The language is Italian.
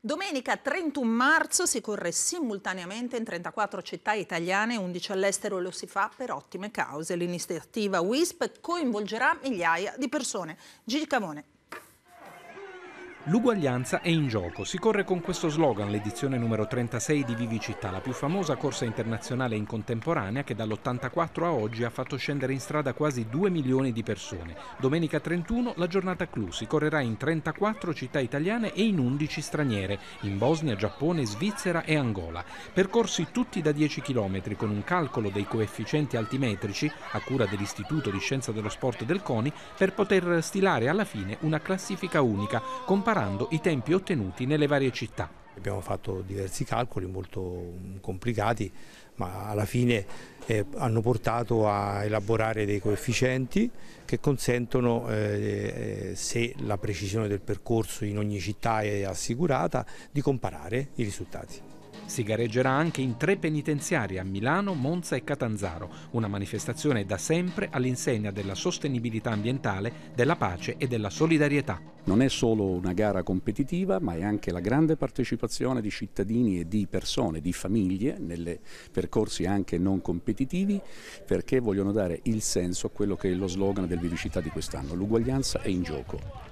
Domenica 31 marzo si corre simultaneamente in 34 città italiane, 11 all'estero e lo si fa per ottime cause. L'iniziativa WISP coinvolgerà migliaia di persone. Gigi Cavone. L'uguaglianza è in gioco. Si corre con questo slogan l'edizione numero 36 di Vivicità, la più famosa corsa internazionale in contemporanea che dall'84 a oggi ha fatto scendere in strada quasi 2 milioni di persone. Domenica 31 la giornata clou si correrà in 34 città italiane e in 11 straniere, in Bosnia, Giappone, Svizzera e Angola. Percorsi tutti da 10 km con un calcolo dei coefficienti altimetrici a cura dell'Istituto di Scienza dello Sport del CONI per poter stilare alla fine una classifica unica comparando comparando i tempi ottenuti nelle varie città. Abbiamo fatto diversi calcoli molto complicati, ma alla fine eh, hanno portato a elaborare dei coefficienti che consentono, eh, se la precisione del percorso in ogni città è assicurata, di comparare i risultati. Si gareggerà anche in tre penitenziari a Milano, Monza e Catanzaro, una manifestazione da sempre all'insegna della sostenibilità ambientale, della pace e della solidarietà. Non è solo una gara competitiva, ma è anche la grande partecipazione di cittadini e di persone, di famiglie, nei percorsi anche non competitivi, perché vogliono dare il senso a quello che è lo slogan del Vivicità di quest'anno. L'uguaglianza è in gioco.